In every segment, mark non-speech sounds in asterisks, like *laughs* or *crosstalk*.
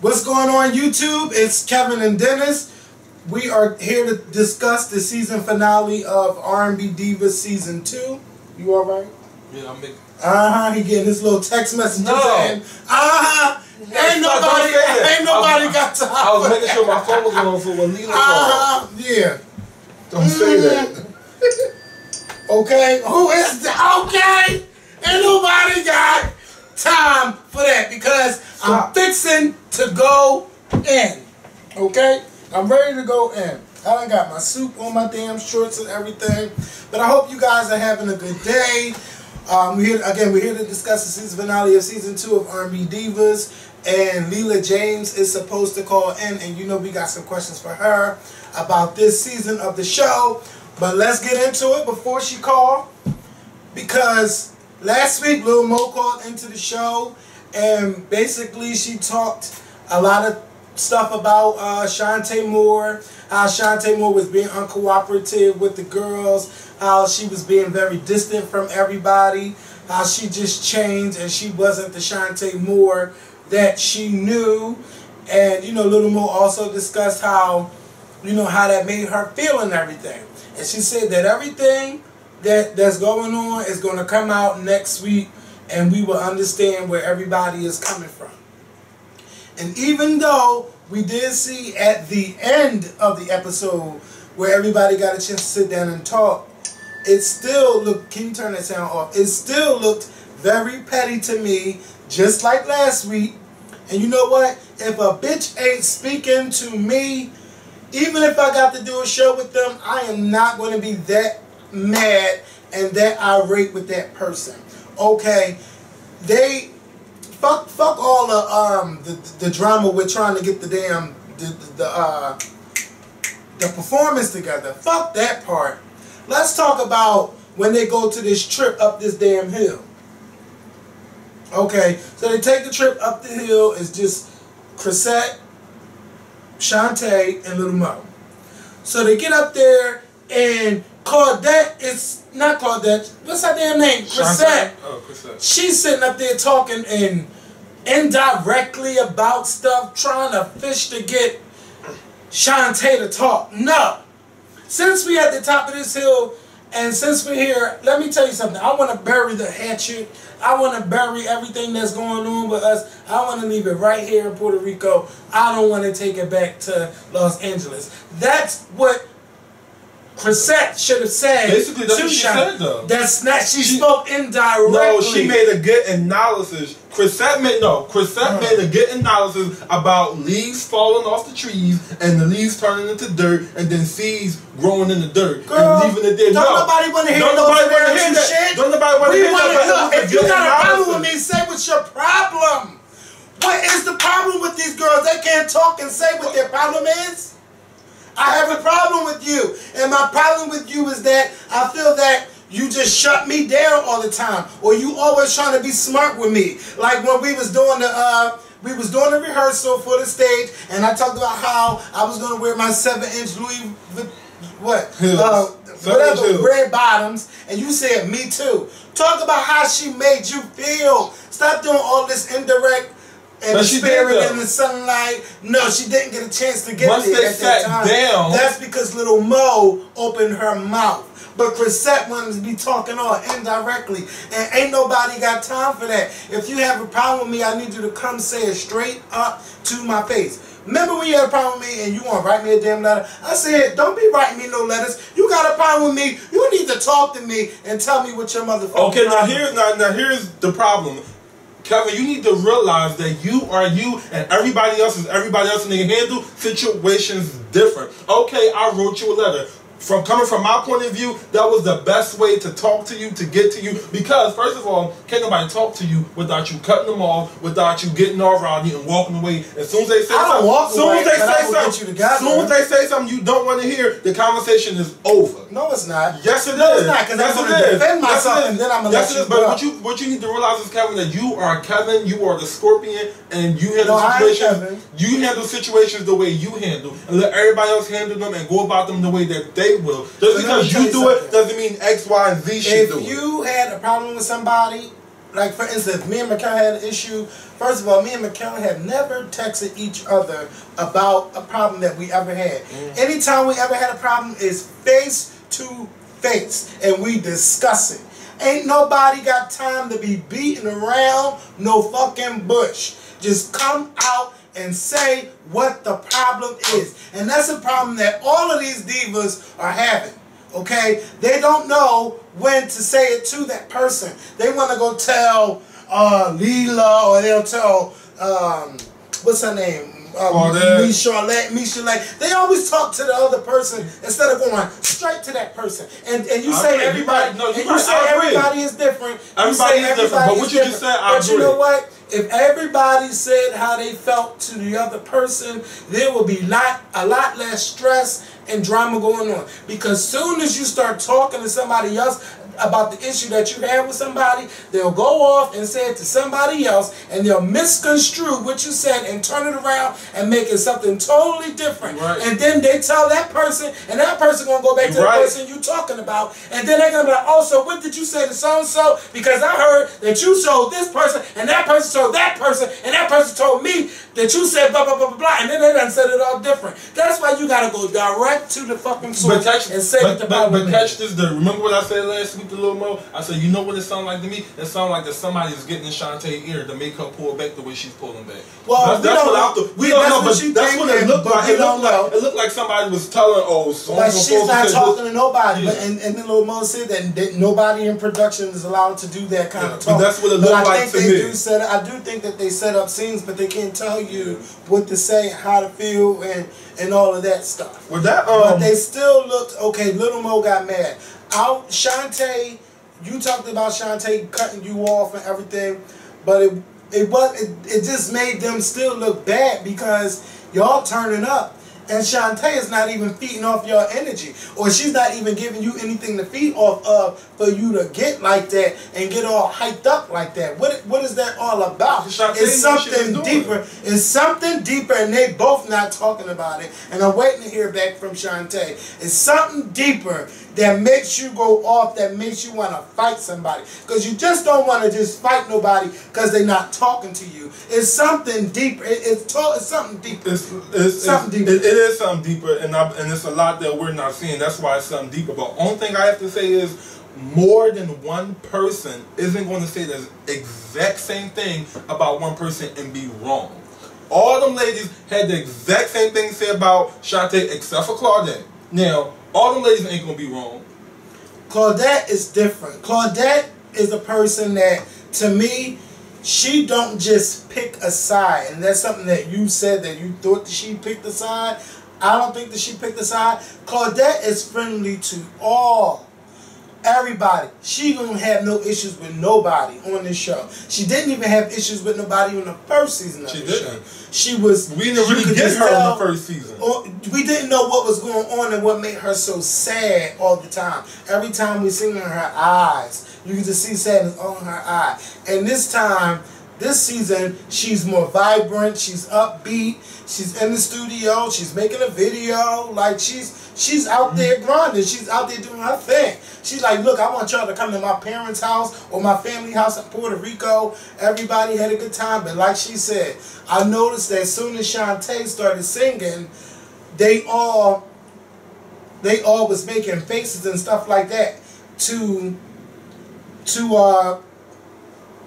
What's going on YouTube? It's Kevin and Dennis. We are here to discuss the season finale of R&B Divas Season 2. You alright? Yeah, I'm making. Uh-huh, he getting his little text message No. saying, uh-huh, ain't nobody, don't say that. ain't nobody I got time I was making sure my phone was on for when Leela called. Uh-huh, yeah. Don't say that. *laughs* Okay, who is that? Okay, ain't nobody got time for that because I'm fixing to go in. Okay, I'm ready to go in. I done got my soup on my damn shorts and everything, but I hope you guys are having a good day. Um, we here again. We're here to discuss the season finale of season two of R&B Divas, and Leela James is supposed to call in, and you know we got some questions for her about this season of the show. But let's get into it before she call, because last week Lil Mo called into the show, and basically she talked a lot of stuff about uh, Chanté Moore, how Chanté Moore was being uncooperative with the girls, how she was being very distant from everybody, how she just changed and she wasn't the Chanté Moore that she knew. And, you know, Little Mo also discussed how, you know, how that made her feel and everything. And she said that everything that that's going on is going to come out next week and we will understand where everybody is coming from. And even though we did see at the end of the episode where everybody got a chance to sit down and talk, it still looked, can you turn that sound off? It still looked very petty to me, just like last week. And you know what? If a bitch ain't speaking to me, even if I got to do a show with them, I am not going to be that mad and that irate with that person. Okay, they fuck fuck all the um the, the drama with trying to get the damn the the, the uh the performance together. Fuck that part. Let's talk about when they go to this trip up this damn hill. Okay, so they take the trip up the hill. It's just Chrisette, Chanté, and Little Mo. So they get up there and Claudette is not Claudette. What's her damn name? Chrisette. Oh, Chrisette. She's sitting up there talking and indirectly about stuff, trying to fish to get Chanté to talk. No. Since we at the top of this hill, and since we're here, let me tell you something. I want to bury the hatchet. I want to bury everything that's going on with us. I want to leave it right here in Puerto Rico. I don't want to take it back to Los Angeles. That's what Chrisette should have said. Basically, that's to what she said, though. That's not. She, She- spoke indirectly. No, she made a good analysis. Chrisette made no. Chrisette Uh-huh. made a good analysis about leaves falling off the trees and the leaves turning into dirt, and then seeds growing in the dirt Girl, and leaving it there. don't no. nobody wanna hear Don't nobody wanna hear that. shit. Don't nobody want to hear want to that. If you got a problem with me, say what's your problem. What is the problem with these girls? They can't talk and say what their problem is. I have a problem with you, and my problem with you is that I feel that you just shut me down all the time, or you always trying to be smart with me. Like when we was doing the. uh we was doing a rehearsal for the stage, and I talked about how I was gonna wear my seven-inch Louis, Vu- what, *laughs* uh, whatever, red bottoms, and you said me too. Talk about how she made you feel. Stop doing all this indirect and But the spirit in the sunlight. No, she didn't get a chance to get Once there they at that sat time. down- That's because little Mo opened her mouth. But Chrisette wanted to be talking all indirectly. And ain't nobody got time for that. If you have a problem with me, I need you to come say it straight up to my face. Remember when you had a problem with me and you want to write me a damn letter? I said, don't be writing me no letters. You got a problem with me. You need to talk to me and tell me what your motherfucker Okay, now here's now, now here's the problem. Kevin, you need to realize that you are you and everybody else is everybody else and they handle situations different. Okay, I wrote you a letter. From coming from my point of view, that was the best way to talk to you, to get to you. Because first of all, can't nobody talk to you without you cutting them off, without you getting all rowdy and walking away. As soon as they say I don't something, walk soon away, as they say something, you soon as they say something you don't want to hear, the conversation is over. No, it's not. Yes, it is. No, it's not, 'cause I'm yes, gonna it is. defend Yes, myself is. and then I'm gonna yes, let it you But what you what you need to realize is, Kevin, that you are Kevin. You are the Skorpion, and you handle No, situations. You handle situations the way you handle, and let everybody else handle them and go about them the way that they will. Just me because you you do it doesn't mean X, Y, and Z should do it. If you had a problem with somebody, like for instance, me and Mikkel had an issue. First of all, me and Mikkel have never texted each other about a problem that we ever had. Mm. Anytime we ever had a problem is face to face, and we discuss it. Ain't nobody got time to be beating around no fucking bush. Just come out and say what the problem is. And that's a problem that all of these divas are having. Okay? They don't know when to say it to that person. They want to go tell uh, Leela or they'll tell, um, what's her name? Um, me Charlotte, me Charlotte. They always talk to the other person instead of going straight to that person. And and you I say agree. everybody, no, and you say everybody is different. Everybody is different. But what you just said, I but agree. you know what? If everybody said how they felt to the other person, there will be lot a lot less stress and drama going on. Because soon as you start talking to somebody else, about the issue that you have with somebody, they'll go off and say it to somebody else, and they'll misconstrue what you said and turn it around and make it something totally different. Right. And then they tell that person, and that person gonna go back to right. the person you're talking about, and then they're gonna be like, oh, so what did you say to so and so? Because I heard that you told this person, and that person told that person, and that person told me that you said blah blah blah blah blah, and then they done said it all different. That's why you gotta go direct to the fucking source catch, and say but, the but, but catch this. The, remember what I said last week? The little mo. I said, you know what it sounds like to me? It sounds like that somebody is getting in Chanté's ear to make her pull back the way she's pulling back. Well, that's, that's what I thought. We don't know, but that's what it looked like. It looked like, it looked like somebody was telling, oh, so But she's not talking to nobody. Yeah. But and, and then little Mo said that, that, nobody in production is allowed to do that kind yeah, of talk. But that's what it looked but like I think to they me. Do set, I do think that they set up scenes, but they can't tell you what to say, how to feel, and and all of that stuff. Well, that um, but they still looked okay. Little Mo got mad. Out Chanté you talked about Chanté cutting you off and everything, but it it was it, it just made them still look bad because y'all turning up. And Chanté is not even feeding off your energy. Or she's not even giving you anything to feed off of for you to get like that and get all hyped up like that. What what is that all about? it's something deeper. It's something deeper and they both not talking about it. And I'm waiting to hear back from Chanté. It's something deeper that makes you go off, that makes you want to fight somebody. Because you just don't want to just fight nobody because they're not talking to you. It's something deeper. It, it's, it's something deeper. It's, it's something it's, deeper. It, it is something deeper, and, I, and it's a lot that we're not seeing. That's why it's something deeper. But only thing I have to say is more than one person isn't going to say the exact same thing about one person and be wrong. All them ladies had the exact same thing to say about Chanté except for Claudette. Now, all them ladies ain't gonna be wrong. Claudette is different. Claudette is a person that, to me, she don't just pick a side, and that's something that you said that you thought that she picked a side. I don't think that she picked a side. Claudette is friendly to all Everybody. She gonna have no issues with nobody on this show. She didn't even have issues with nobody in the first season of she the didn't. show. She was. We didn't really get her tell, in the first season. Oh, we didn't know what was going on and what made her so sad all the time. Every time we seen in her eyes, you can just see sadness on her eye. And this time, this season, she's more vibrant. She's upbeat. She's in the studio. She's making a video. Like she's She's out mm-hmm. there grinding. She's out there doing her thing. She's like, look, I want y'all to come to my parents' house or my family house in Puerto Rico. Everybody had a good time. But like she said, I noticed that as soon as Chanté started singing, they all they all was making faces and stuff like that to to uh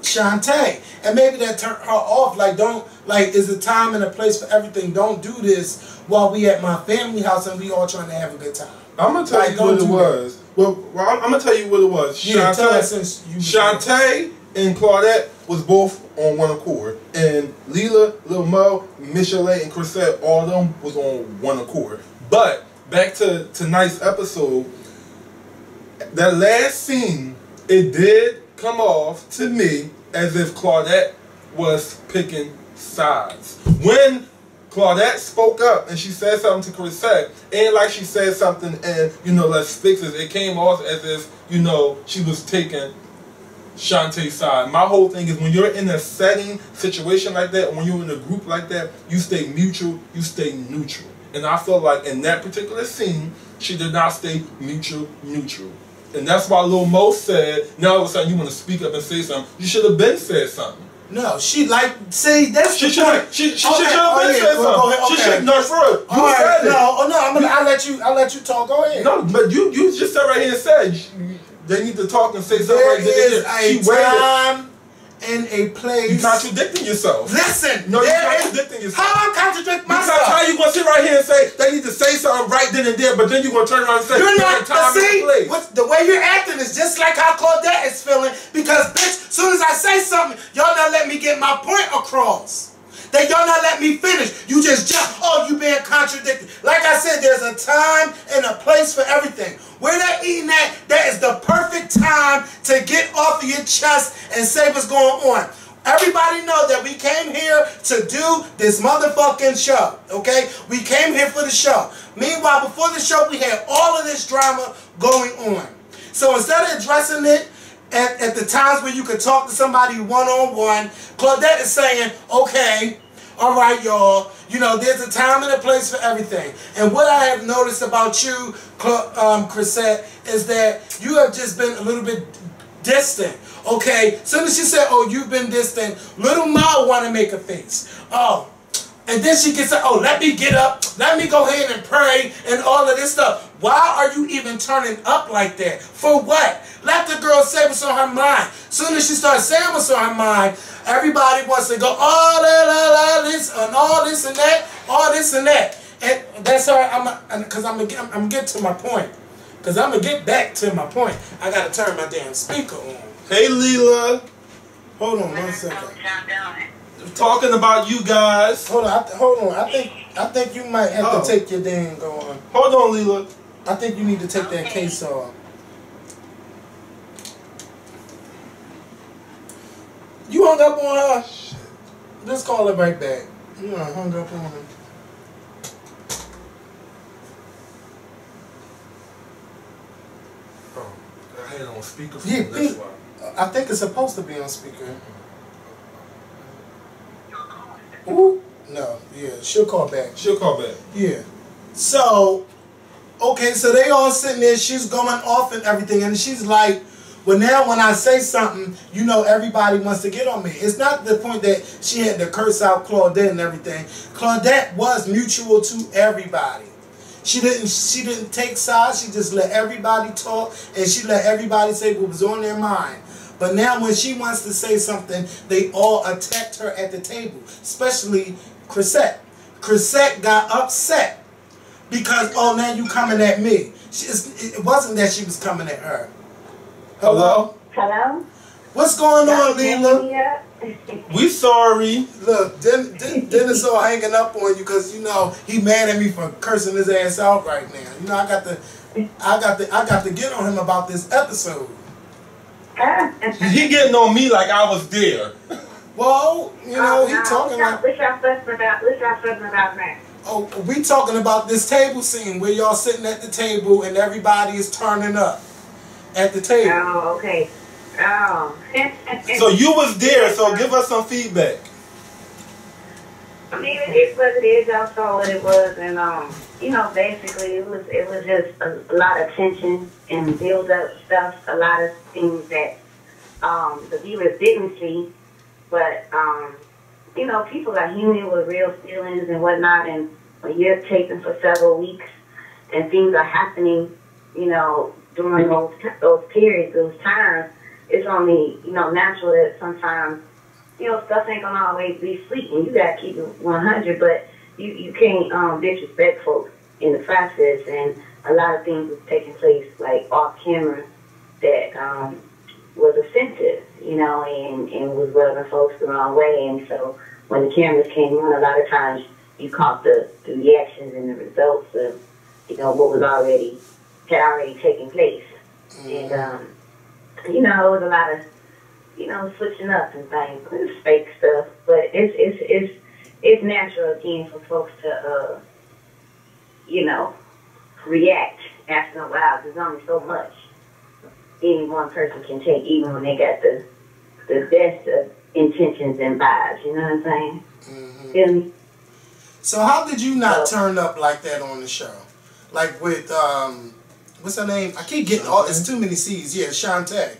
Chanté. And maybe that turned her off. Like, don't, like, is a time and a place for everything. Don't do this while we at my family house and we all trying to have a good time. I'm going to tell like, you what it was. Well, well, I'm, I'm going to tell you what it was. Yeah, Chanté, tell us since you Chanté and Claudette was both on one accord. And Leela, Lil Mo, Michelle, and Chrisette, all of them was on one accord. But back to tonight's episode, that last scene, it did come off to me as if Claudette was picking sides. When Claudette spoke up and she said something to Chrisette, and like she said something and, you know, let's fix it, it came off as if, you know, she was taking Chanté's side. My whole thing is when you're in a setting, situation like that, when you're in a group like that, you stay mutual, you stay neutral. And I feel like in that particular scene, she did not stay mutual, neutral. And that's why Lil Mo said, now all of a sudden you want to speak up and say something. You should have been said something. No, she like see that's She should point. she, she Okay, should have oh, been yeah, said well, something. ahead, She okay. should no for real. You All right, said it. no, oh no, I'm gonna I let you I let you talk. Go ahead. No, but you you just said right here and said they need to talk and say something there right then is there. a She waited. time and a place. You contradicting yourself. Listen, No, you're there is- contradicting yourself. How I contradict right here and say they need to say something right then and there, but then you're gonna turn around and say You're not, time see, and place. what, the way you're acting is just like how Claudette is feeling because, bitch, soon as I say something, y'all not let me get my point across. That y'all not let me finish. You just jump, oh, you being contradicted. Like I said, there's a time and a place for everything. Where they're eating at, that is the perfect time to get off of your chest and say what's going on. Everybody know that we came here to do this motherfucking show, okay? We came here for the show. Meanwhile, before the show, we had all of this drama going on. So instead of addressing it at, at the times where you could talk to somebody one-on-one, Claudette is saying, okay, all right, y'all, you know, there's a time and a place for everything. And what I have noticed about you, Cla- um, Chrisette, is that you have just been a little bit distant. Okay, soon as she said, "Oh, you've been distant," little Ma want to make a face. Oh, and then she gets, "Oh, let me get up, let me go ahead and pray and all of this stuff." Why are you even turning up like that? For what? Let the girl say what's on her mind. Soon as she starts saying what's on her mind, everybody wants to go, "Oh, la la la, this and all this and that, all this and that." And that's all right. I'm because I'm I'm, I'm get to my point. Cause I'm gonna get back to my point. I gotta turn my damn speaker on. Hey Leela, Hold on one second. talking about you guys. Hold on, I th- hold on. I think I think you might have Oh. to take your damn go on. Hold on, Leela. I think you need to take that case off. You hung up on her. Let's call her right back. You hung up on her. Had it on speaker. Yeah, that's why. I think it's supposed to be on speaker. Ooh, no, yeah, she'll call back. She'll call back. Yeah. So, okay, so they all sitting there, she's going off and everything, and she's like, well, now when I say something, you know, everybody wants to get on me. It's not the point that she had to curse out Claudette and everything. Claudette was mutual to everybody. She didn't she didn't take sides, she just let everybody talk and she let everybody say what was on their mind. But now when she wants to say something, they all attacked her at the table, especially Chrisette. Chrisette got upset because, oh, now you coming at me. She, it wasn't that she was coming at her. Hello? Hello? What's going on, Leela? Yeah. We sorry. Look, Den- Den- Dennis all hanging up on you because you know he mad at me for cursing his ass out right now. You know I got to, I got to, I got to get on him about this episode. He getting on me like I was there. Well, you know oh, he talking like, What y'all fussing about? What y'all fussing about now? oh, we talking about this table scene where y'all sitting at the table and everybody is turning up at the table. Oh, okay. Oh. So you was there, so give us some feedback. I mean, it is what it is. Y'all saw what it was, and um, you know, basically, it was it was just a, a lot of tension and build up stuff. A lot of things that um the viewers didn't see, but um, you know, people are human with real feelings and whatnot, and when you're taping for several weeks and things are happening, you know, during those those periods, those times, it's only you know natural that sometimes you know, stuff ain't gonna always be sweet, and you gotta keep it 100. But you you can't um, disrespect folks in the process, and a lot of things was taking place like off camera that um, was offensive, you know, and and was rubbing folks the wrong way. And so when the cameras came on, a lot of times you caught the, the reactions and the results of you know what was already had already taken place, and um, you know, it was a lot of you know, switching up and things. It's fake stuff, but it's it's it's it's natural again for folks to uh, you know, react after a while. There's only so much any one person can take, even when they got the the best of intentions and vibes. You know what I'm saying? Mhm. Feel me? So how did you not Oh. turn up like that on the show? Like with um what's her name? I keep getting all. It's too many C's. Yeah, Chanté.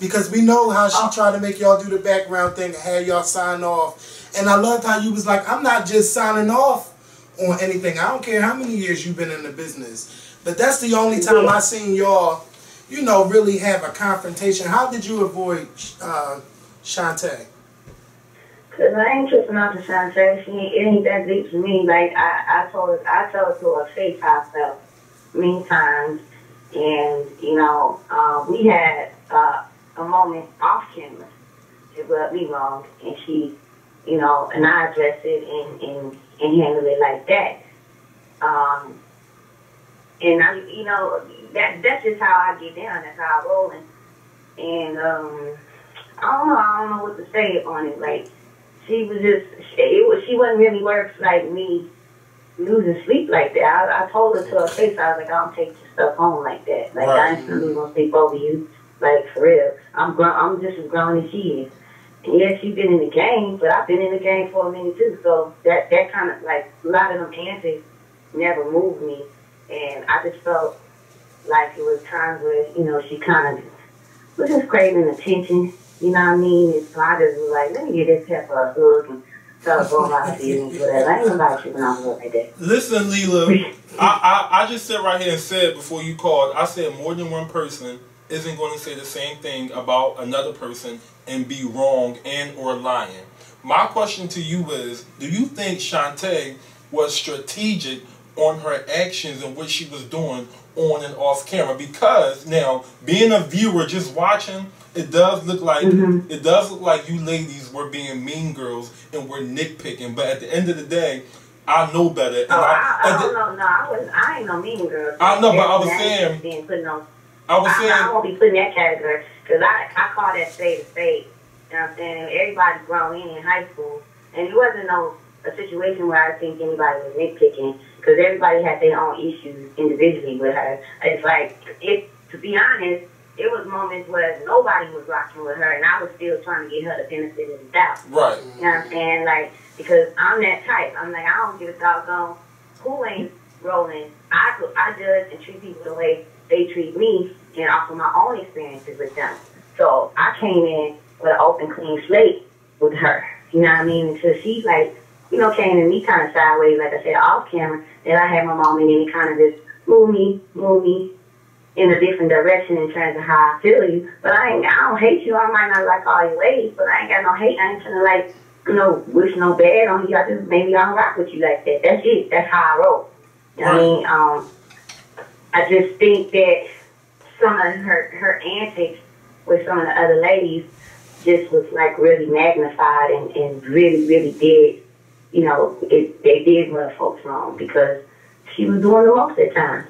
Because we know how she tried to make y'all do the background thing and had y'all sign off. And I loved how you was like, I'm not just signing off on anything. I don't care how many years you've been in the business. But that's the only time I seen y'all, you know, really have a confrontation. How did you avoid uh, Chanté? Cause I ain't tripping off the Chanté. She ain't, it ain't that deep to me. Like I, I told her, I told her to her face how I felt many times, and you know, uh, we had uh, a moment off camera. It rubbed me wrong, and she, you know, and I addressed it and and, and handled it like that. Um, and I, you know, that that's just how I get down. That's how I roll. And, and um, I don't know. I don't know what to say on it. Like she was just, she, it was, she wasn't really worth like me losing sleep like that. I, I told her to her face, I was like, I don't take stuff home like that. Like Right. I instantly gonna sleep over you. Like for real. I'm grown. I'm just as grown as she is. And yeah, she's been in the game, but I've been in the game for a minute too. So that that kind of like a lot of them antics never moved me, and I just felt like it was times where you know she kind of was just craving attention. You know what I mean? And so I just was like, let me get this pepper a hug and *laughs* Listen, Leela, I, I, I just said right here and said before you called, I said more than one person isn't going to say the same thing about another person and be wrong and or lying. My question to you is, do you think Chanté was strategic on her actions and what she was doing on and off camera? Because now, being a viewer just watching, it does look like mm-hmm. it does look like you ladies were being mean girls and were nitpicking. But at the end of the day, I know better. And Oh, I, I at the- don't know. No, I was. I ain't no mean girl. I know, but I was That- that saying- Being put on I was I, I saying, won't be putting that category because I, I call that spade a spade. You know what I'm saying? Everybody grown in in high school, and it wasn't no a situation where I think anybody was nitpicking because everybody had their own issues individually with her. It's like, it to be honest, it was moments where nobody was rocking with her, and I was still trying to get her the benefit of the doubt. right. You know what I'm saying? Like, because I'm that type. I'm like, I don't give a doggone who ain't rolling. I, I judge and treat people the way they treat me and off of my own experiences with them. So I came in with an open, clean slate with her. You know what I mean? Until she, like, you know, came to me kind of sideways, like I said, off camera. Then I had my mom and then kind of just move me, move me in a different direction in terms of how I feel you. But I ain't, I don't hate you. I might not like all your ways, but I ain't got no hate. I ain't trying to like, you know, wish no bad on you. I just maybe I don't rock with you like that. That's it. That's how I roll. You know what I mean, um, I just think that some of her her antics with some of the other ladies just was like really magnified and, and really, really did, you know, it, they did rub folks wrong because she was doing the most at times.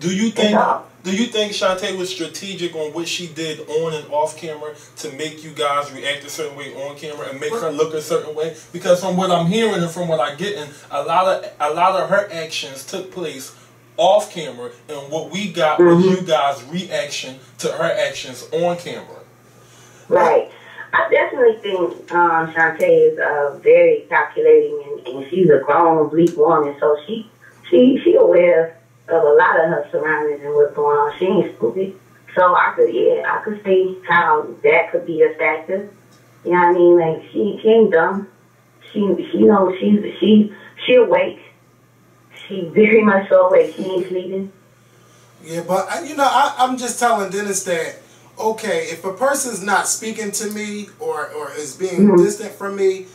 Do you think? Do you think Chanté was strategic on what she did on and off camera to make you guys react a certain way on camera and make her look a certain way? Because from what I'm hearing and from what I'm getting, a lot of a lot of her actions took place off camera, and what we got was you guys' reaction to her actions on camera. Right. I definitely think um, Chanté is uh, very calculating, and, and she's a grown, bleak woman, so she she she aware of a lot of her surroundings and what's going on. She ain't stupid, so I could yeah I could see how that could be a factor. You know what I mean? Like she she ain't dumb. She she knows she's she she awake. She very *laughs* much so awake. She ain't sleeping. Yeah, but you know, I, I'm just telling Dennis that okay, if a person's not speaking to me or or is being Mhm. distant from me,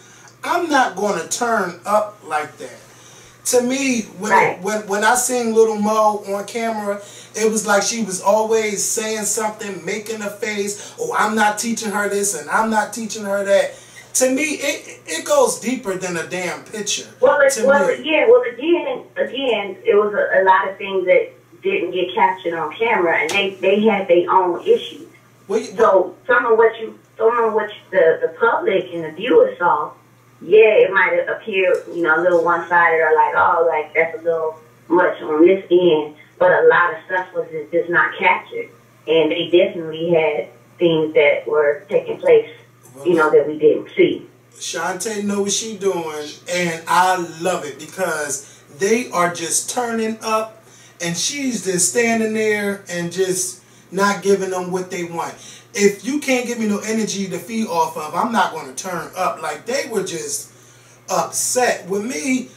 I'm not going to turn up like that. To me, when Right. when when I seen Little Mo on camera, it was like she was always saying something, making a face. Oh, I'm not teaching her this, and I'm not teaching her that. To me, it it goes deeper than a damn picture. Well, it, well, me. again, well, again, again, it was a, a lot of things that didn't get captured on camera, and they they had their own issues. Well, So some of what you, some of what you, the the public and the viewers saw, yeah, it might have appeared, you know, a little one sided or like, oh, like that's a little much on this end. But a lot of stuff was just, just not captured, and they definitely had things that were taking place, you know, that we didn't see. Chanté know what she doing, and I love it because they are just turning up, and she's just standing there and just not giving them what they want. If you can't give me no energy to feed off of, I'm not going to turn up. Like they were just upset with me.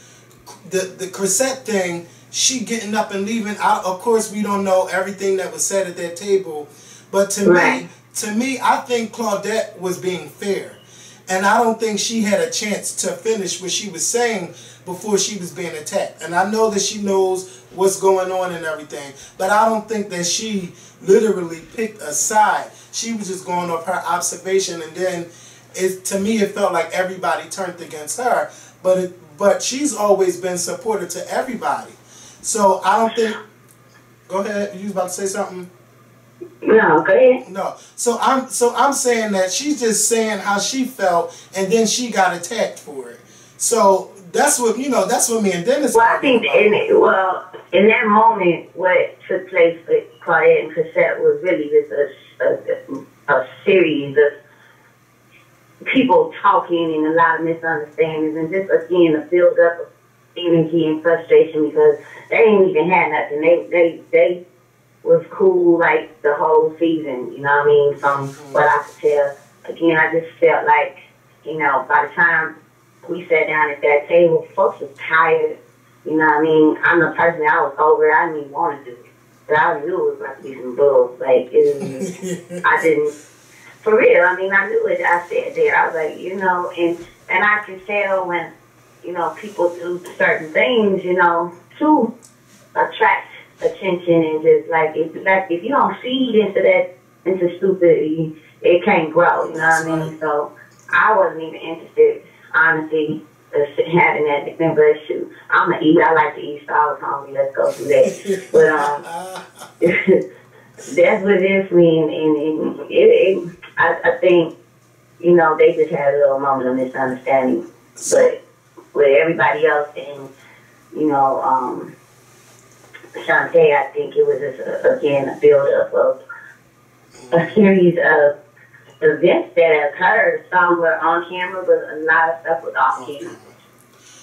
The the Chrisette thing, she getting up and leaving. I, of course, we don't know everything that was said at that table, but to Right. me, to me, I think Claudette was being fair. And I don't think she had a chance to finish what she was saying before she was being attacked. And I know that she knows what's going on and everything, but I don't think that she literally picked a side. She was just going off her observation, and then it to me it felt like everybody turned against her. But it, but she's always been supportive to everybody. So I don't think. Go ahead. You was about to say something. No, go ahead. No. So I'm so I'm saying that she's just saying how she felt and then she got attacked for it. So that's what you know, that's what me and Dennis Well, I think about. in it, well, in that moment, what took place with Claudette and Chrisette was really just a, a, a series of people talking and a lot of misunderstandings and just again a build up of energy and frustration because they ain't even had nothing. They they they was cool like the whole season, you know what I mean? From what I could tell. Again, I just felt like, you know, by the time we sat down at that table, folks was tired. You know what I mean? I'm the person I was over. I didn't even want to do it. But I knew it was about to be bull. Like, it was, *laughs* I didn't, for real. I mean, I knew it. I said there. I was like, you know, and, and I can tell when, you know, people do certain things, you know, to attract attention and just like, if, like, if you don't feed into that, into stupidity, it can't grow. You know what I mean? So I wasn't even interested, honestly, *laughs* having that thing. But shoot, I'm gonna eat. I like to eat, so hungry. Let's go do that. But um, *laughs* that's what it is for me, and, and, and it, it, I, I think you know they just had a little moment of misunderstanding. But with everybody else, and you know, um, Chanté, I think it was just a, again a build up of a series of events that occurred. Some were on camera, but a lot of stuff was off camera.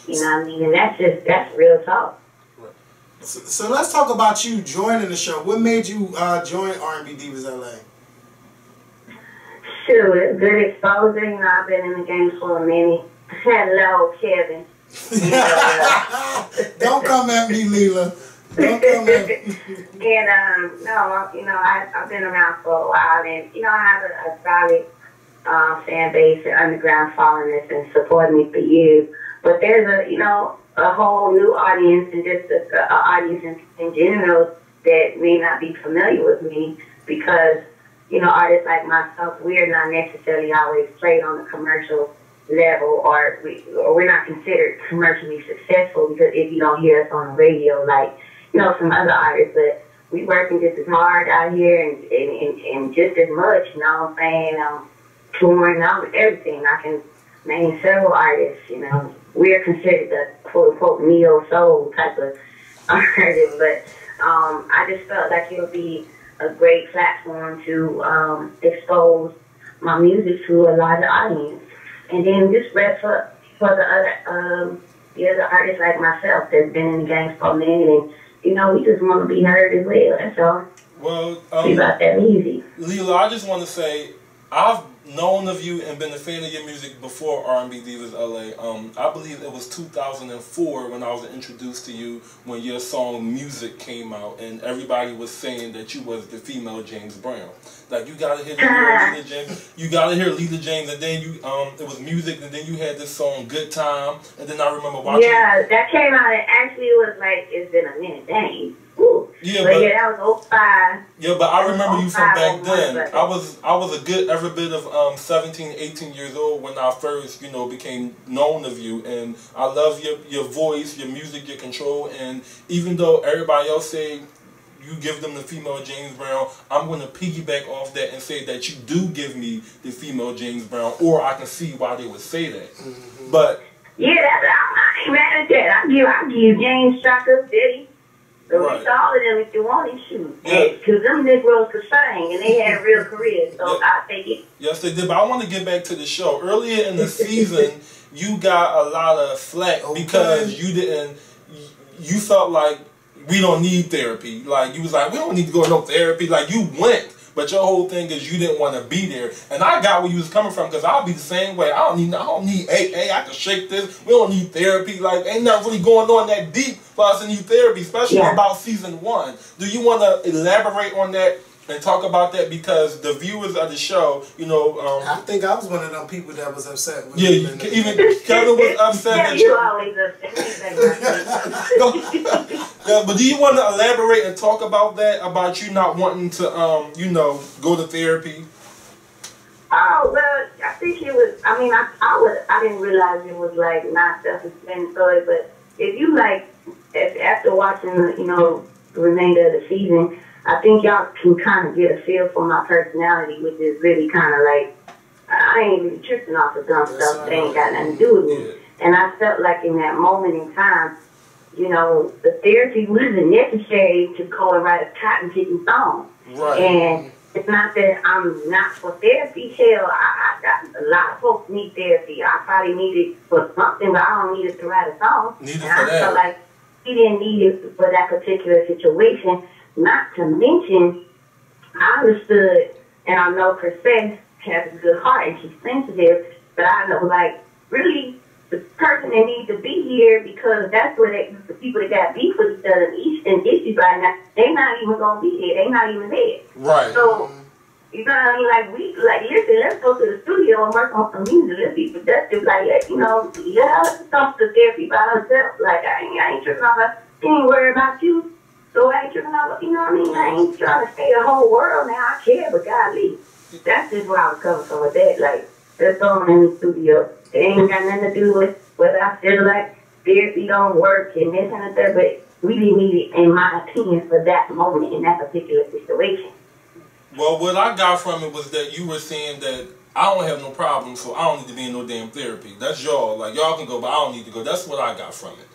You know what I mean? And that's just that's real talk. So, so let's talk about you joining the show. What made you uh, join R&B Divas LA? Shoot, it's good exposure. You know, I've been in the game for a minute. *laughs* Hello, Kevin. *laughs* Don't come at me, Leela. Don't come at me. And um, no, you know, I, I've been around for a while, and you know, I have a, a solid uh, fan base and underground following and supporting me for years. But there's a, you know, a whole new audience and just a, a audience in, in general that may not be familiar with me because, you know, artists like myself, we're not necessarily always played on the commercial level or, we, or we're not considered commercially successful because if you don't hear us on the radio like, you know, some other artists, but we working just as hard out here and, and, and, and just as much, you know what I'm saying? Um, touring, um, everything. I can name several artists, you know. We're considered the quote unquote neo soul type of *laughs* artist, but um, I just felt like it would be a great platform to um, expose my music to a larger audience, and then just rep for for the other um, the other artists like myself that's been in the game for a minute, and you know we just want to be heard as well. That's all. Well, um, about that easy. Leela, I just want to say I've known of you and been a fan of your music before R&B Divas LA. Um, I believe it was 2004 when I was introduced to you when your song Music came out and everybody was saying that you was the female James Brown. Like you gotta hear *laughs* Leela James, you gotta hear Leela James, and then you um it was music, and then you had this song Good Time, and then I remember watching. Yeah, that came out. It actually was like it's been a minute. Dang. Woo. Yeah, but, but- yeah, that was 05. Yeah, but I remember you from back then. right. I was I was a good every bit of um 17, 18 years old when I first, you know, became known of you and I love your your voice, your music, your control and even though everybody else say you give them the female James Brown, I'm gonna piggyback off that and say that you do give me the female James Brown or I can see why they would say that. Mm-hmm. But Yeah, that's, I ain't mad at that. I give, I give James Shocker, Diddy. So Right. right. all of them if you want to shoot. Yeah. Because them Negroes could sing and they had real careers. So Yeah. I take it. Yes, they did. But I want to get back to the show. Earlier in the season, *laughs* you got a lot of flack Okay. because you didn't. You felt like we don't need therapy. Like you was like, we don't need to go to no therapy. Like you went, but your whole thing is you didn't want to be there. And I got where you was coming from because I'll be the same way. I don't need, I don't need AA. I can shake this. We don't need therapy. Like ain't nothing really going on that deep for us to need therapy, especially Yeah. about season one. Do you want to elaborate on that? And talk about that because the viewers of the show, you know, um, I think I was one of them people that was upset with yeah, you. you, even Kevin was upset Yeah, that you you. always upset. *laughs* Yeah, but do you want to elaborate and talk about that? About you not wanting to, um, you know, go to therapy? Oh well, I think it was. I mean, I I was. I didn't realize it was like not self-explanatory. But if you like, if, after watching, you know, the remainder of the season, I think y'all can kind of get a feel for my personality, which is really kind of like I ain't really tripping off of dumb That's stuff that ain't got nothing to do with me. Yeah. And I felt like in that moment in time, you know, the therapy *laughs* wasn't necessary to go and write a cotton picking song. Right. And it's not that I'm not for therapy. Hell, I, I got a lot of folks need therapy. I probably need it for something, but I don't need it to write a song. It and I that. felt like he didn't need it for that particular situation. Not to mention, I understood, and I know Chris has a good heart and she's sensitive, but I know, like, really, the person that needs to be here because that's where they, the people that got beef with each other and and issues right now, they're not even gonna be here. They're not even there. Right. So, you know what I mean? Like, we, like, listen, let's go to the studio and work on some music. Let's be productive. Like, you know, yeah, let's talk to therapy by herself. Like, I ain't, I ain't tripping off her. She ain't worried about you. So tripping off, you know what I mean? I ain't trying to stay the whole world now. I care, but golly. That's just where I was coming from with that. Like, let's go in the studio. It ain't got nothing to do with whether I feel like therapy don't work and this and that, but we didn't need it, in my opinion, for that moment in that particular situation. Well, what I got from it was that you were saying that I don't have no problem, so I don't need to be in no damn therapy. That's y'all. Like y'all can go, but I don't need to go. That's what I got from it.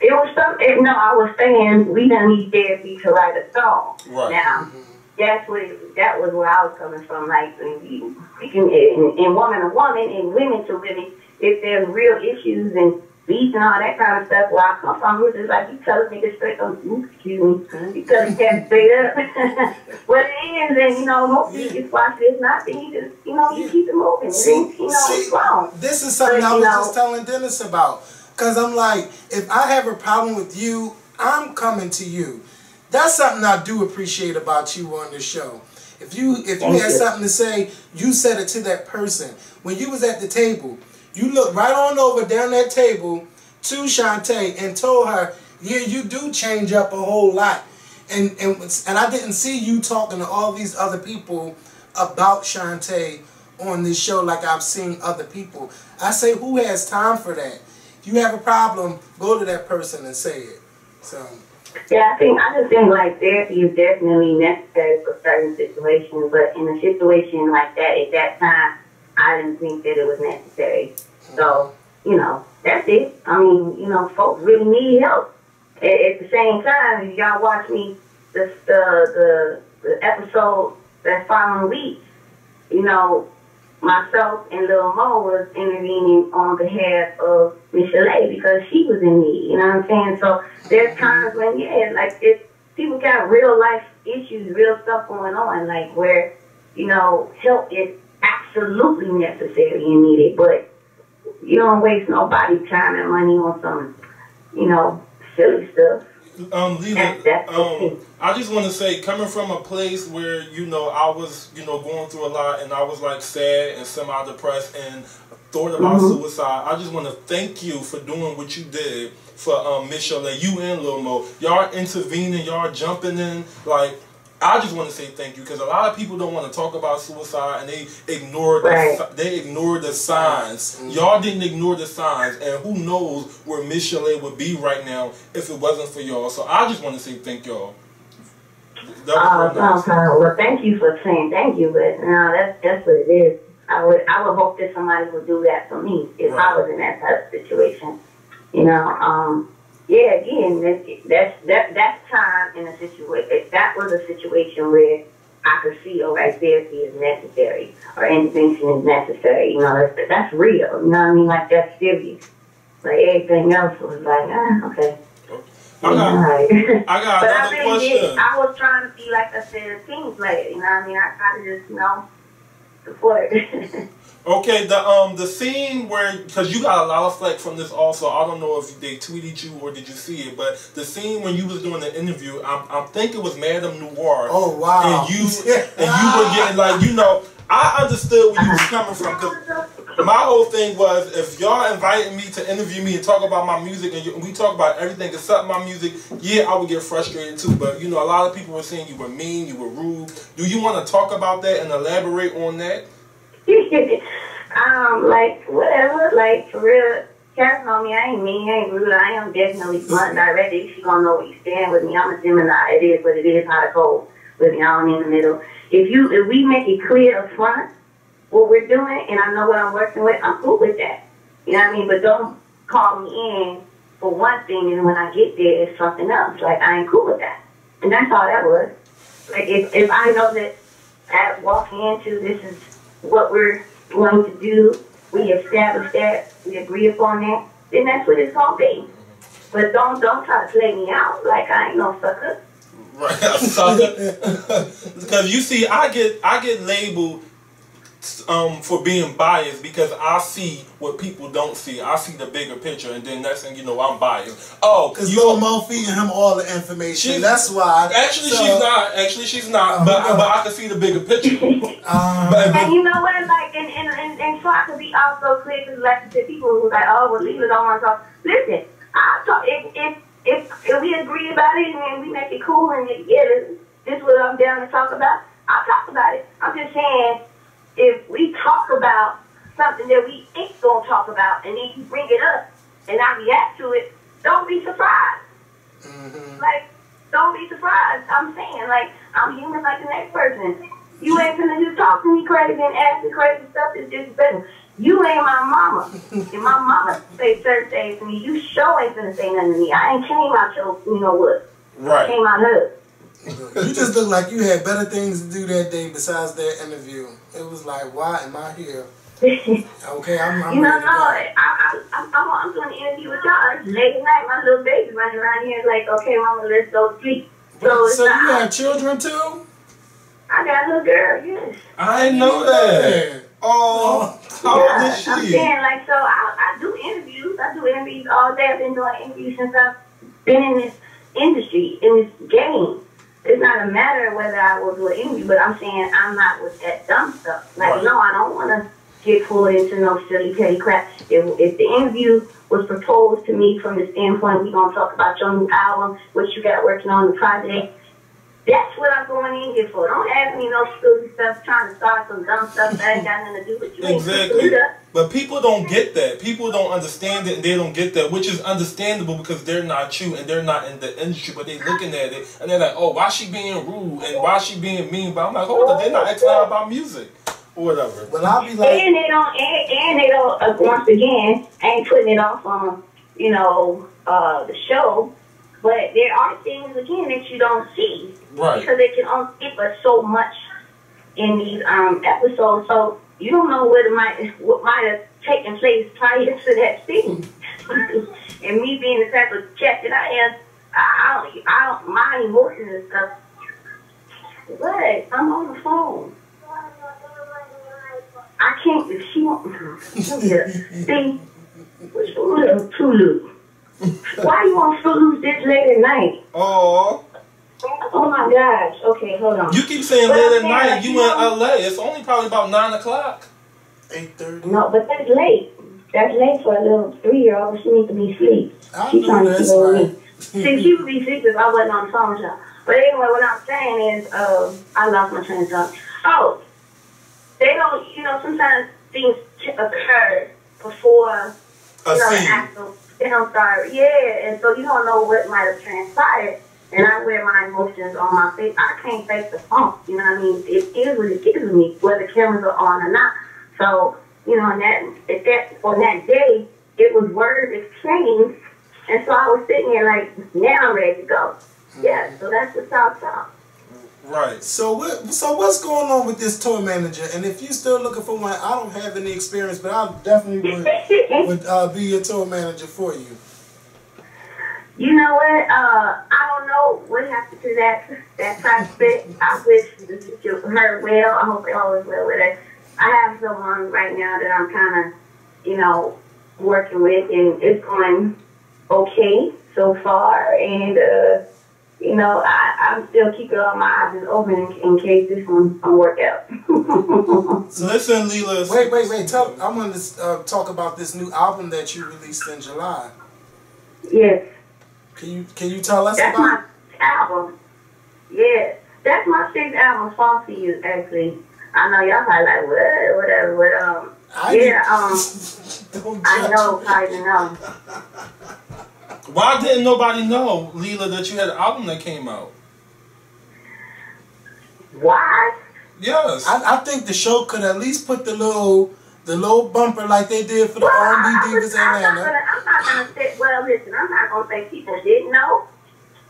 It was something. No, I was saying we don't need therapy to write a song. Right. Now, that's what that was where I was coming from. Like you, we can, in, in woman to woman, and women to women, if there's real issues and beef and all that kind of stuff, where I come from, it's just like you tell a nigga straight up, ooh, excuse me, you tell cat straight up *laughs* what it is, and you know, hopefully you can squash this, not then you just, you know, you Yeah. keep it moving. See, and, you know, see, it's wrong. this is something But, I was know- just telling Dennis about. Cause I'm like, if I have a problem with you, I'm coming to you. That's something I do appreciate about you on the show. If you if you had something to say, you said it to that person. When you was at the table, you looked right on over down that table to Chanté and told her, yeah, you do change up a whole lot. And and and I didn't see you talking to all these other people about Chanté on this show like I've seen other people. I say, who has time for that? You have a problem, go to that person and say it. So Yeah, I think I just think like therapy is definitely necessary for certain situations, but in a situation like that at that time, I didn't think that it was necessary. So you know, that's it. I mean, you know, folks really need help. At, at the same time, if y'all watch me the the the, the episode that following week, you know, myself and Lil Mo was intervening on behalf of Michelle because she was in need. You know what I'm saying? So there's times when, yeah, like if people got real life issues, real stuff going on, like where, you know, help is absolutely necessary and needed, but you don't waste nobody's time and money on some, you know, silly stuff. Um, Leela, That's- that's okay. um, I just want to say, coming from a place where you know I was, you know, going through a lot, and I was like sad and semi-depressed, and thought about Mhm. suicide. I just want to thank you for doing what you did for um, Michel'le, you and Lil Mo. Y'all intervening, y'all jumping in, like. I just want to say thank you because a lot of people don't want to talk about suicide and they ignore the Right. they ignore the signs. Y'all didn't ignore the signs, and who knows where Michel'le would be right now if it wasn't for y'all. So I just want to say thank y'all. That Oh, was real okay. Well, thank you for saying thank you, but no, that's that's what it is. I would I would hope that somebody would do that for me if I was in that type of situation. You know, um, yeah. Again, that, that's that that's time in a situation. That was a situation where I could see, all right, therapy is necessary or intervention is necessary. You know, that's that's real. You know what I mean? Like that's serious. Like everything else was like, ah, okay. I got, Right. *laughs* I got But I another really did. I was trying to be like I said, a team player. You know what I mean? I kind of just, you know, support. *laughs* Okay, the um the scene where because you got a lot of flack from this also. I don't know if they tweeted you or did you see it, but the scene when you was doing the interview, I'm I think it was MadameNoire. Oh wow! And you and you were getting like you know I understood where you was coming from because my whole thing was if y'all invited me to interview me and talk about my music and, you, and we talk about everything except my music, yeah, I would get frustrated too. But you know, a lot of people were saying you were mean, you were rude. Do you want to talk about that and elaborate on that? *laughs* um, like whatever, like for real. Cass on me, I ain't mean, I ain't rude. I am definitely blunt and direct. You gonna know where you stand with me, I'm a Gemini. It is what it is. Hot or cold with me. I don't in the middle. If you, if we make it clear up front what we're doing, and I know what I'm working with, I'm cool with that. You know what I mean? But don't call me in for one thing, and when I get there, it's something else. Like I ain't cool with that. And that's all that was. Like if if I know that at walking into this is what we're going to do, we establish that, we agree upon that, then that's what it's gonna be. But don't don't try to play me out like I ain't no sucker. Right, *laughs* because you see, I get I get labeled um, for being biased because I see what people don't see. I see the bigger picture, and then next thing you know, I'm biased. Oh, Because you Lil Mo feeding him all the information. She- That's why. Actually, So, she's not. Actually, she's not. Oh, but no. but I can see the bigger picture. *laughs* Um, But- And you know what? Like, and and and, and so I could be also clear because, like I said, people who like, oh, well, leave it don't want to talk. Listen, I talk if if if, if we agree about it and we make it cool and yeah, this, this is what I'm down to talk about. I'll talk about it. I'm just saying, if we talk about something that we ain't gonna talk about, and then you bring it up and I react to it, don't be surprised. mhm. Like, don't be surprised. I'm saying, like, I'm human like the next person. You ain't gonna just talk to me crazy and ask me crazy stuff. It's just better. You ain't my mama. If my mama say certain things to me, you sure ain't gonna say nothing to me. I ain't came out your, you know what? Right. I came out her. You just look like you had better things to do that day besides that interview. It was like, why am I here? Okay, I'm, I'm you know, ready no. I, I, I'm, I'm, I'm doing an interview with y'all. It's late at night. My little baby running around here like, okay, mama, let's go sleep. So, it's So you not, have children too? I got a little girl, yes. I didn't know that. Oh, oh how old Yeah, is I'm saying like so. I, I do interviews. I do interviews all day. I've been doing interviews since I've been in this industry, in this game. It's not a matter of whether I was with interview, but I'm saying I'm not with that dumb stuff. Like, Right. no, I don't want to get pulled into no silly petty crap. If, if the interview was proposed to me from the standpoint, we're gonna talk about your new album, what you got working on the project. That's what I'm going in here for. Don't ask me no silly stuff, trying to start some dumb stuff that ain't got nothing to do with you. Exactly. But people don't get that. People don't understand it and they don't get that, which is understandable because they're not you and they're not in the industry, but they're looking at it and they're like, oh, why she being rude and why she being mean? But I'm like, hold on, they're not asking her about music or whatever. Well, I'll be like, And they don't, and, and they don't, uh, once again, ain't putting it off on, you know, uh, the show, but there are things, again, that you don't see. Right. Because they can only give us so much in these um, episodes, so you don't know what might, what might have taken place prior to that scene. *laughs* and me being the type of cat that I am, I don't, I don't, my emotions and stuff. What? I'm on the phone. I can't. If she want, *laughs* look here. See, what's Tulu? Tulu. Why you on Tulu this late at night? Oh, Oh my gosh. Okay, hold on. you keep saying Well, late at man, night. You you in LA. It's only probably about 9 o'clock. 8.30. No, but that's late. That's late for a little three-year-old. She needs to be asleep. I She trying to that's keep over right. See, she would be asleep if I wasn't on the phone with her. But anyway, what I'm saying is, uh, I lost my train of thought. Oh, they don't. You know, sometimes things occur before A you know, the scene. actual, they don't start, yeah, and so you don't know what might have transpired. And I wear my emotions on my face. I can't fake the funk, you know what I mean? It is what it is with me, whether cameras are on or not. So, you know, on that, at that, on that day, it was word exchange, and so I was sitting there like, now I'm ready to go. Yeah, so that's the South South. Right. So what? So what's going on with this tour manager? And if you're still looking for one, I don't have any experience, but I definitely would *laughs* would uh, be your tour manager for you. You know what? Uh, I don't know what happened to that that prospect. I wish her well. I hope it all is well with her. I have someone right now that I'm kind of, you know, working with, and it's going okay so far. And uh, you know, I, I'm still keeping all my eyes open in, in case this one don't work out. *laughs* So listen, Leela. Wait, wait, wait. Tell. I want to uh, talk about this new album that you released in July. yes. Can you can you tell us That's about? my album. Yeah, that's my sixth album. Fall to you, actually. I know y'all probably like what, whatever, but um, I yeah, um, *laughs* I know, probably know. Why didn't nobody know, Leela, that you had an album that came out? Why? Yes. I, I think the show could at least put the little the little bumper like they did for the Well, R&B I, I was, Divas I'm not Atlanta. gonna, I'm not gonna say. Well, listen, I'm not gonna say people didn't know,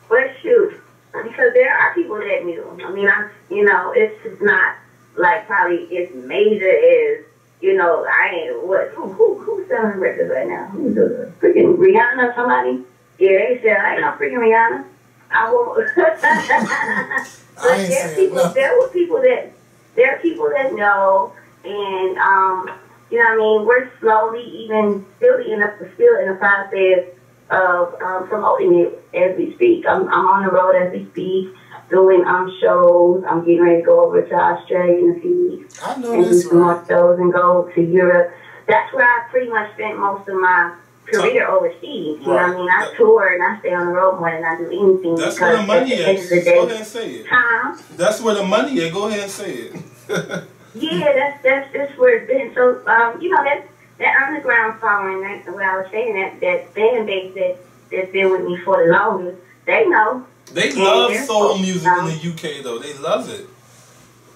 but shoot, because there are people that knew. I mean, I, you know, it's not like probably as major as you know. I ain't what who who who's selling records right now? Who's the freaking Rihanna? or Somebody? Yeah, they said I ain't no freaking Rihanna. I won't. *laughs* *laughs* but there people, there were people that there are people that know, and um, you know what I mean. We're slowly, even still in the still in the process of um, promoting it as we speak. I'm I'm on the road as we speak, doing um shows. I'm getting ready to go over to Australia in a few weeks I know and do some more shows and go to Europe. That's where I pretty much spent most of my career overseas. You know what I mean? I tour and I stay on the road more than I do anything That's where the money is. the Go ahead and say it. time. That's where the money is. Go ahead and say it. *laughs* Yeah, that's that's that's where. So um, you know that that underground following, that what I was saying, that that fan base that that's been with me for the longest, they know. They love soul music in the UK though. They love it.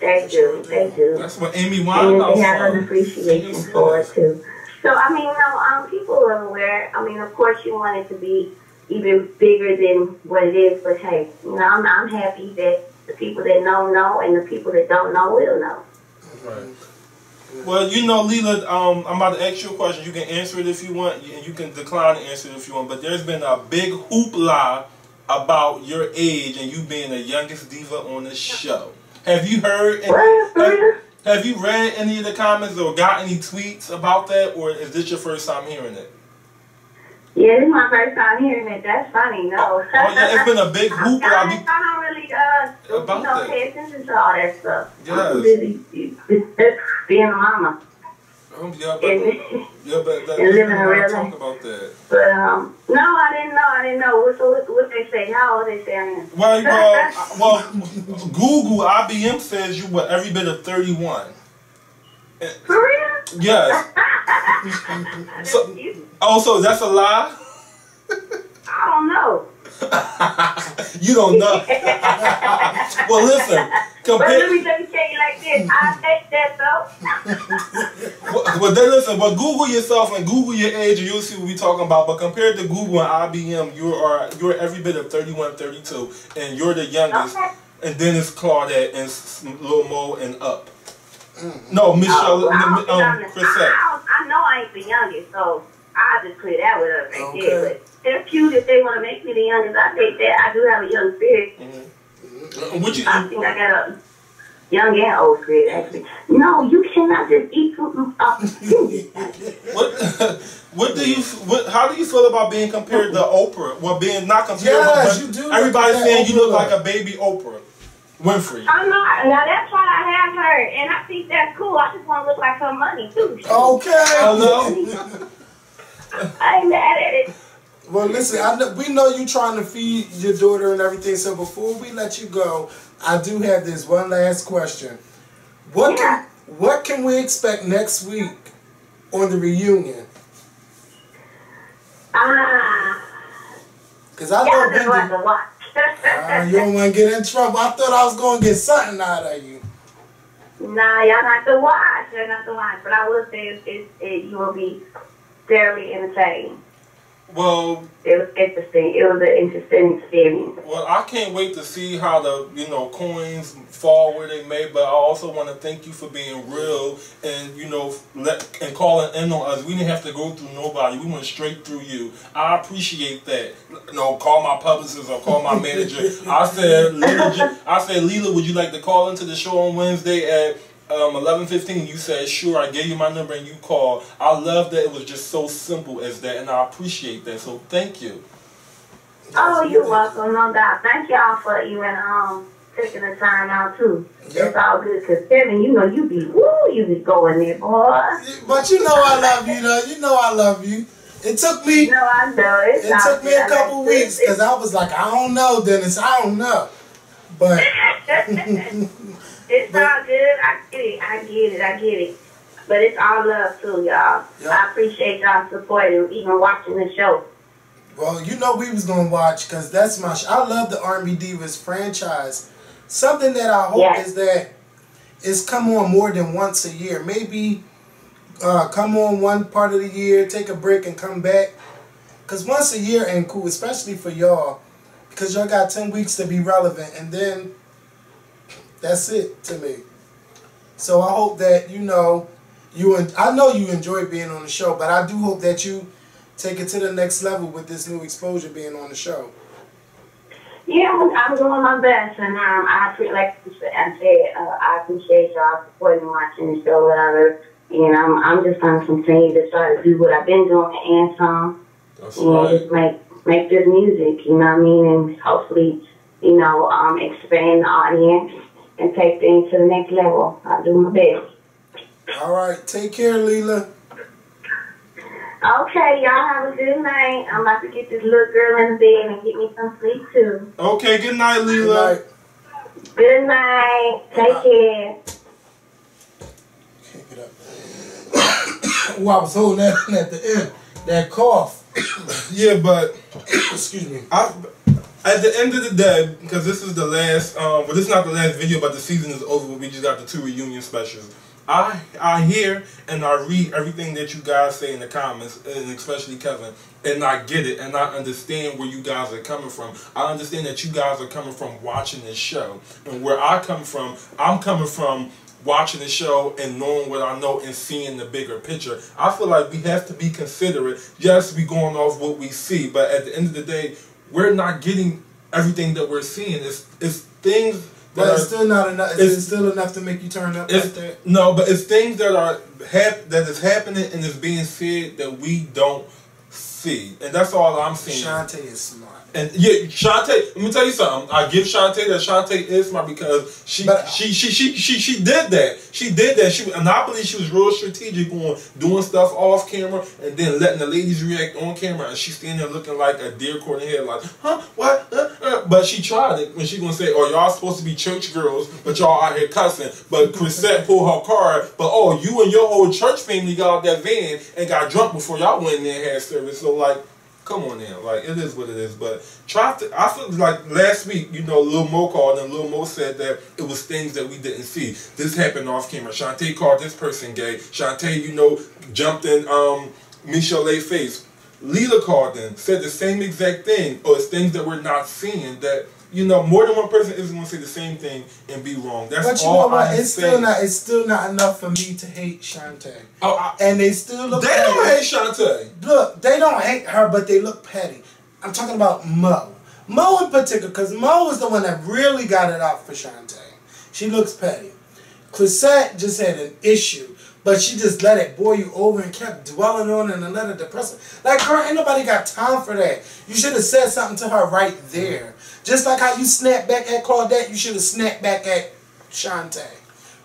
They do, they do. That's what Amy Winehouse. And they have an appreciation for it too. So I mean, you know, um, people are aware. I mean, of course, you want it to be even bigger than what it is, but hey, you know, I'm I'm happy that the people that know know, and the people that don't know will know. Right. Well, you know, Leela, um, I'm about to ask you a question. You can answer it if you want, and you can decline to answer it if you want. But there's been a big hoopla about your age and you being the youngest diva on the show. Have you heard? Any, What? For real? have, have you read any of the comments or got any tweets about that, or is this your first time hearing it? Yeah, this is my first time hearing it. That's funny. No. Oh yeah, it's been a big *laughs* I, hoopla. I, I don't really, uh, you About know, that. pay attention to all that stuff. Yes. I'm really being a mama. Um, yeah, but, yeah, but that, And living a real talk life. about that. but um, no, I didn't know. I didn't know. What, what, what they say? How old they say I am? Well, well, *laughs* well, Google IMDb says you were every bit of 31. For real? Yes. *laughs* So- Oh, so that's a lie? I don't know. *laughs* you don't know. *laughs* well, listen. But let Compare. me let me tell you like this. I take that though. Well, well, then listen. But Google yourself and Google your age, and you'll see what we're talking about. But compared to Google and IMDb, you are you're every bit of 31, 32, and you're the youngest. Okay. And then it's Claudette and Lil Mo and Up. No, Michel'le, Oh, I don't um, the- Chrisette. I, I, I know I ain't the youngest, so I'll just clear that with her right Okay. there. But they're cute if they want to make me the youngest. I take that. I do have a young spirit. What you? I think I got a young and old spirit, actually. No, you cannot just eat fruit. Uh, *laughs* What *laughs* what do you what how do you feel about being compared to Oprah? Well, being not compared, Yes, but you do. everybody's saying you Oprah look look. like a baby Oprah Winfrey. I'm not. Now that's why I have her, and I think that's cool. I just want to look like her money too. Okay. Hello. *laughs* I ain't mad at it. Well, listen, I know, we know you trying to feed your daughter and everything. So before we let you go, I do have this one last question. What can what can we expect next week on the reunion? Ah, Because I y'all know just uh, you don't want to get in trouble. I thought I was going to get something out of you. Nah, y'all not to watch. Y'all not to watch. But I will say it's, it, you will be fairly entertained. Well, it was interesting. It was an interesting experience. Well, I can't wait to see how the you know coins fall where they may. But I also want to thank you for being real and you know let and calling in on us. We didn't have to go through nobody. We went straight through you. I appreciate that. You know, call my publicist or call my manager. *laughs* I said, Leela, I said, Leela, would you like to call into the show on Wednesday at um, 11:15, you said, "Sure." I gave you my number and you called. I love that it was just so simple as that, and I appreciate that. So thank you. Oh, you're welcome, no doubt. Thank y'all for even um taking the time out too. Yep. It's all good, cause Kevin, you know you be woo, you be going there, boy. But you know I love you, though. You know I love you. It took me. No, I know. It's it took me a couple weeks because I was like, I don't know, Dennis. I don't know, but. *laughs* *laughs* It's but, all good. I get it. I get it. I get it. But it's all love too, y'all. Yep. I appreciate y'all supporting, even watching the show. Well, you know we was gonna watch because that's my. Sh- I love the R&B Divas franchise. Something that I hope yes. is that it's come on more than once a year. Maybe uh, come on one part of the year, take a break, and come back. Cause once a year ain't cool, especially for y'all, because y'all got ten weeks to be relevant, and then that's it to me. So I hope that you know you and I know you enjoy being on the show, but I do hope that you take it to the next level with this new exposure being on the show. Yeah, I'm doing my best, and um, I feel like I said, uh, I appreciate y'all supporting, watching the show, whatever. And I'm I'm just gonna continue to try to do what I've been doing and some, That's and right. just make make good music. You know what I mean? And hopefully, you know, um, expand the audience and take things to the next level. I'll do my best. All right. Take care, Leela. Okay, y'all have a good night. I'm about to get this little girl in the bed and get me some sleep too. Okay, good night, Leela. Good night. Good night. Take care. Can't get up. *coughs* well, I was holding that *laughs* at the end. That cough. *coughs* yeah, but *coughs* excuse me. I at the end of the day, because this is the last, um, well, this is not the last video, but the season is over. We just got the two reunion specials. I I hear and I read everything that you guys say in the comments, and especially Kevin, and I get it, and I understand where you guys are coming from. I understand that you guys are coming from watching this show, and where I come from, I'm coming from watching the show and knowing what I know and seeing the bigger picture. I feel like we have to be considerate. Yes, we going off what we see, but at the end of the day, we're not getting everything that we're seeing. It's it's things but it's still not enough. It's, it's still enough to make you turn up like that. No, but it's things that are hap- that is happening and is being said that we don't see, and that's all I'm seeing. Chanté is smart. And yeah, Chanté. Let me tell you something. I give Chanté that Chanté is smart because she but, she, she she she she did that. She did that. She and I believe she was real strategic on doing stuff off camera and then letting the ladies react on camera. And she's standing there looking like a deer caught in head, like, huh, what? Uh, uh. But she tried it when she gonna say, "Oh, y'all supposed to be church girls, but y'all out here cussing." But Chrisette pulled her card. But oh, you and your whole church family got out that van and got drunk before y'all went in there and had service. So like Come on now, like it is what it is. But try to. I feel like last week, you know, Lil Mo called and Lil Mo said that it was things that we didn't see. This happened off camera. Chanté called this person gay. Chanté, you know, jumped in um Michel'le face. Leela called in, said the same exact thing, or it's things that we're not seeing that you know, more than one person isn't going to say the same thing and be wrong. That's but you all know what? I'm it's still not. It's still not enough for me to hate Chanté. Oh, I, and they still look. They petty. don't hate Chanté. Look, they don't hate her, but they look petty. I'm talking about Mo. Mo in particular, because Mo is the one that really got it out for Chanté. She looks petty. Chrisette just had an issue. But she just let it bore you over and kept dwelling on it and let it depress her. Like, girl, ain't nobody got time for that. You should have said something to her right there. Just like how you snapped back at Claudette, you should have snapped back at Chanté.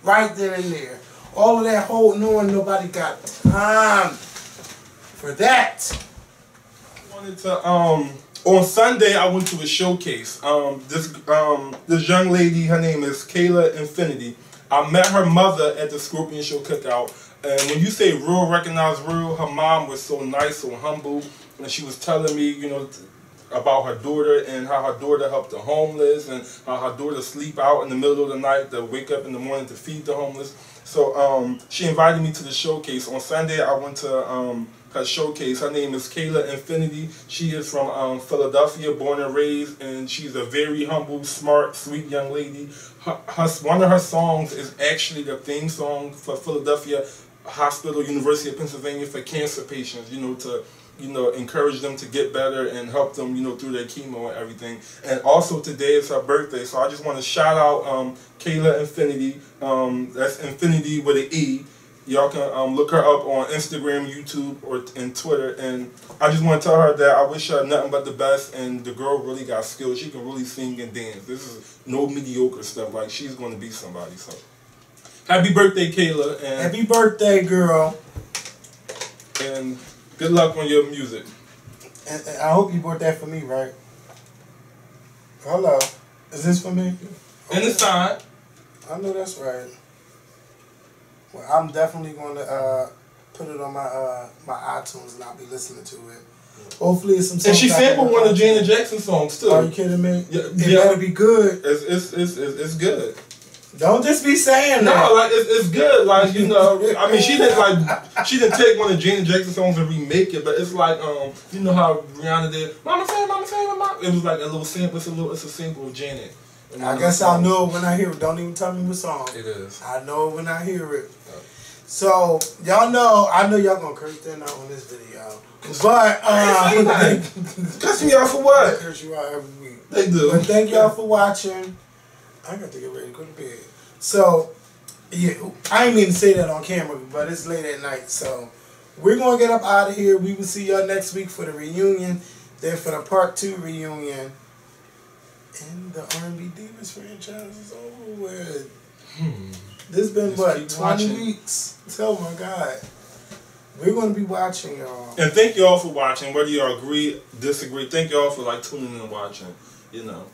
Right there and there. All of that whole knowing nobody got time for that. I wanted to, um, on Sunday I went to a showcase. Um, this, um, this young lady, her name is Kayla Infinity. I met her mother at the Skorpion Show cookout. And when you say real, recognize real, her mom was so nice, so humble. And she was telling me, you know, about her daughter and how her daughter helped the homeless and how her daughter sleep out in the middle of the night to wake up in the morning to feed the homeless. So um, she invited me to the showcase. On Sunday, I went to um, her showcase. Her name is Kayla Infinity. She is from um, Philadelphia, born and raised, and she's a very humble, smart, sweet young lady. Her, her, one of her songs is actually the theme song for Philadelphia Hospital, University of Pennsylvania for cancer patients. You know to you know, encourage them to get better and help them, you know, through their chemo and everything. And also today is her birthday, so I just want to shout out um, Kayla Infinity. Um, that's Infinity with an E. Y'all can um, look her up on Instagram, YouTube, or and Twitter. And I just want to tell her that I wish her nothing but the best. And the girl really got skills. She can really sing and dance. This is no mediocre stuff. Like she's going to be somebody. So happy birthday, Kayla! And Happy birthday, girl. and good luck on your music. And, and I hope you bought that for me, right? Hello. Is this for me? And it's time. I know that's right. Well, I'm definitely going to uh, put it on my uh, my iTunes and I'll be listening to it. Hopefully, it's some. And she sampled one of Janet on. Jackson songs too. Are you kidding me? Yeah, it yeah. better be good. It's, it's, it's, it's, it's good. Don't just be saying No, that. like it's, it's good. Like you know, I mean, she didn't like she didn't take one of Janet Jackson songs and remake it, but it's like um, you know how Rihanna did Mama say, Mama say, Mama. It was like a little sample. It's a little, it's a sample of Janet. I guess I'll know when I hear it. Don't even tell me what song. It is. I know when I hear it. So y'all know, I know y'all gonna curse that out on this video, but I uh, say Cussing y'all for I what? curse you out every week. They do. But thank y'all for watching. I got to get ready to go to bed. So, yeah, I didn't mean to say that on camera, but it's late at night. So, we're going to get up out of here. We will see y'all next week for the reunion. Then for the part two reunion. And the R&B Divas franchise is over with. Hmm. This has been, Just what, 20 watching. weeks? Oh, my God. We're going to be watching, y'all. And thank y'all for watching. Whether y'all agree, disagree, thank y'all for like tuning in and watching. You know.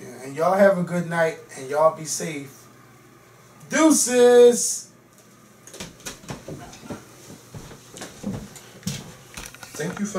Yeah, and y'all have a good night, and y'all be safe. Deuces! Thank you for.